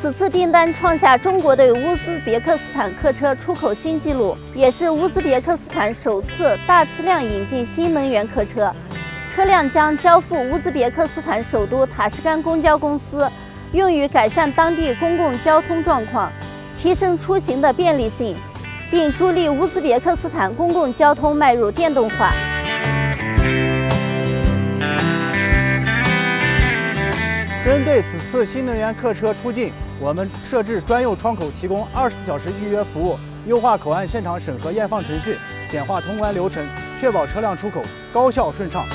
此次订单创下中国对乌兹别克斯坦客车出口新纪录，也是乌兹别克斯坦首次大批量引进新能源客车。车辆将交付乌兹别克斯坦首都塔什干公交公司，用于改善当地公共交通状况，提升出行的便利性，并助力乌兹别克斯坦公共交通迈入电动化。针对此次新能源客车出境，我们设置专用窗口，提供二十四小时预约服务，优化口岸现场审核验放程序，简化通关流程，确保车辆出口高效顺畅。